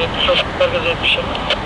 70 herkese 70 20.